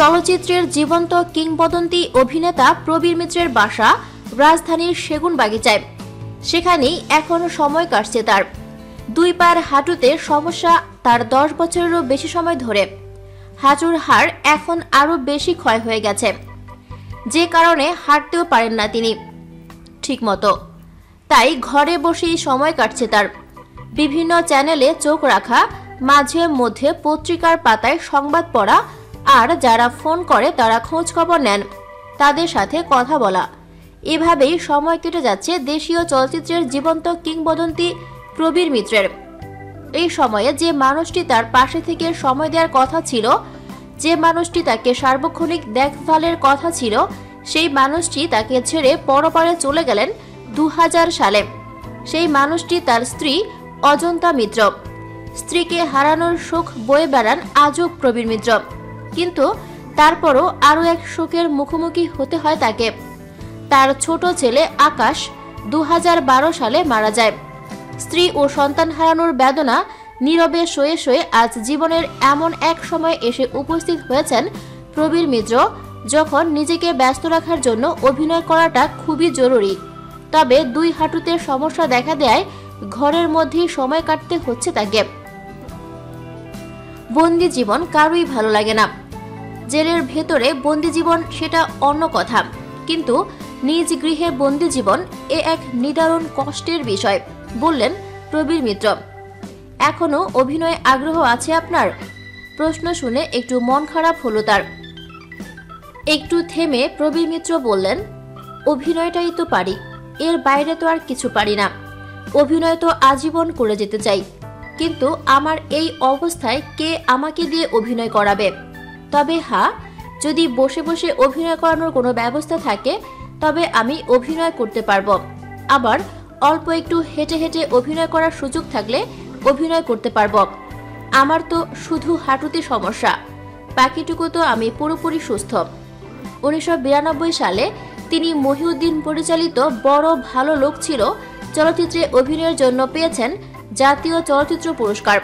চলচ্চিত্রের জীবন্ত কিংবদন্তি অভিনেতা প্রবীর মিত্রের বাসা রাজধানীর সেগুন বাগিচায় সেখানেই এখনও সময় কাটছে তার। দুই পায়ের হাঁটুতে সমস্যা তার দশ বছরেরও বেশি সময় ধরে। হাঁটুর হাড় এখন আরও বেশি ক্ষয় হয়ে গেছে। যে কারণে হাঁটতেও পারেন না তিনি। ঠিকমতো। তাই ঘরে বসেই সময় কাটছে তার। বিভিন্ন চ্যানেলে চোখ রাখা, মাঝে মধ্যে পত্রিকার পাতায় সংবাদ পড়া আর যারা ফোন করে তারা খোঁজ খবর নেন। তাদের সাথে কথা বলা। এভাবেই সময় কেটে যাচ্ছে দেশীয় চলচ্চিত্রের জীবন্ত কিংবদন্তি প্রবীর মিত্রের। এই সময়ে যে মানুষটি তার পাশে থেকে সময় দেওয়ার কথা ছিল, যে মানুষটি তাকে সার্বক্ষণিক দেখভালের কথা ছিল, সেই মানুষটি তাকে ছেড়ে পরপারে চলে গেলেন দু হাজার সালে। সেই মানুষটি তার স্ত্রী অজন্তা মিত্র। স্ত্রীকে হারানোর শোক বয়ে বেড়ান আজও প্রবীর মিত্র। কিন্তু তারপরও আরও এক শোকের মুখোমুখি হতে হয় তাকে। তার ছোট ছেলে আকাশ দু হাজার বারো সালে মারা যায়। স্ত্রী ও সন্তান হারানোর বেদনা নীরবে শয়ে শয়ে আজ জীবনের এমন এক সময় এসে উপস্থিত হয়েছেন প্রবীর মিত্র, যখন নিজেকে ব্যস্ত রাখার জন্য অভিনয় করাটা খুবই জরুরি। তবে দুই হাঁটুতে সমস্যা দেখা দেয়, ঘরের মধ্যেই সময় কাটতে হচ্ছে তাকে। বন্দি জীবন কারোই ভালো লাগে না। জেলের ভেতরে বন্দি জীবন সেটা অন্য কথা। কিন্তু নিজ গৃহে বন্দি জীবন এ এক নিদারুণ কষ্টের বিষয়, বললেন প্রবীর মিত্র। এখনও অভিনয়ে আগ্রহ আছে আপনার? প্রশ্ন শুনে একটু মন খারাপ হলো তার। একটু থেমে প্রবীর মিত্র বললেন, অভিনয়টাই তো পারি, এর বাইরে তো আর কিছু পারি না। অভিনয় তো আজীবন করে যেতে চাই। কিন্তু আমার এই অবস্থায় কে আমাকে দিয়ে অভিনয় করাবে? তবে হ্যাঁ যদি বসে বসে অভিনয় করানোর কোনো ব্যবস্থা থাকে, তবে আমি অভিনয় করতে পারব। আবার অল্প একটু হেঁটে হেঁটে অভিনয় করার সুযোগ থাকলে অভিনয় করতে পারব। আমার তো শুধু হাঁটুতে সমস্যা। বাকিটুকু তো আমি পুরোপুরি সুস্থ। উনিশশো বিরানব্বই সালে তিনি মহিউদ্দিন পরিচালিত বড় ভালো লোক ছিল চলচ্চিত্রে অভিনয়ের জন্য পেয়েছেন জাতীয় চলচ্চিত্র পুরস্কার।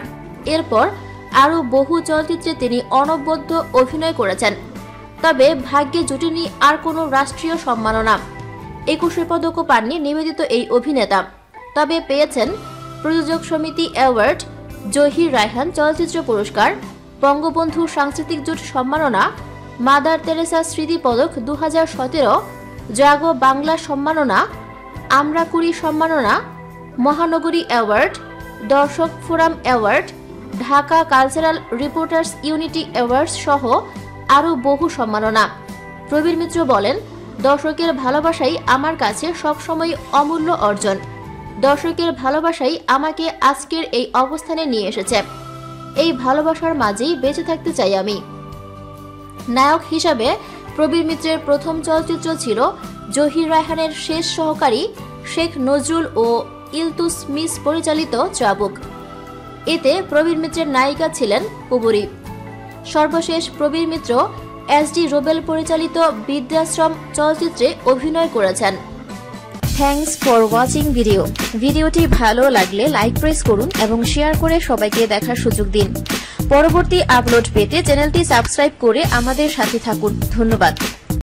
এরপর আরও বহু চলচ্চিত্রে তিনি অনবদ্য অভিনয় করেছেন। তবে ভাগ্যে জুটেনি আর কোনো রাষ্ট্রীয় সম্মাননা। একুশে পদকও পাননি নিবেদিত এই অভিনেতা। তবে পেয়েছেন প্রযোজক সমিতি অ্যাওয়ার্ড, জহির রায়হান চলচ্চিত্র পুরস্কার, বঙ্গবন্ধু সাংস্কৃতিক জোট সম্মাননা, মাদার তেরেসা স্মৃতি পদক দু হাজার সতেরো, জাগো বাংলা সম্মাননা আমরা কুড়ি সম্মাননা, মহানগরী অ্যাওয়ার্ড দর্শক forum award, Dhaka cultural reporters unity awards সহ আরও বহু সম্মাননা। প্রবীর মিত্র বলেন, দর্শকের ভালোবাসাই আমার কাছে সবসময় অমূল্য অর্জন। দর্শকের ভালোবাসাই আমাকে আজকের এই অবস্থানে নিয়ে এসেছে। এই ভালোবাসার মাঝেই বেঁচে থাকতে চাই আমি। নায়ক হিসাবে প্রবীর মিত্রের প্রথম চলচ্চিত্র ছিল জহির রায়হানের শেষ সহকারী শেখ নজরুল ও ইলতুস মিস পরিচালিত চাবুক এতে প্রবীর মিত্রের নায়িকা ছিলেন পুবুরি। সর্বশেষ প্রবীর মিত্র এস ডি রোবেল পরিচালিত বৃদ্ধাশ্রম চলচ্চিত্রে অভিনয় করেছেন। থ্যাংকস ফর ওয়াচিং ভিডিও ভিডিওটি ভালো লাগলে লাইক প্রেস করুন এবং শেয়ার করে সবাইকে দেখার সুযোগ দিন। পরবর্তী আপলোড পেতে চ্যানেলটি সাবস্ক্রাইব করে আমাদের সাথে থাকুন। ধন্যবাদ।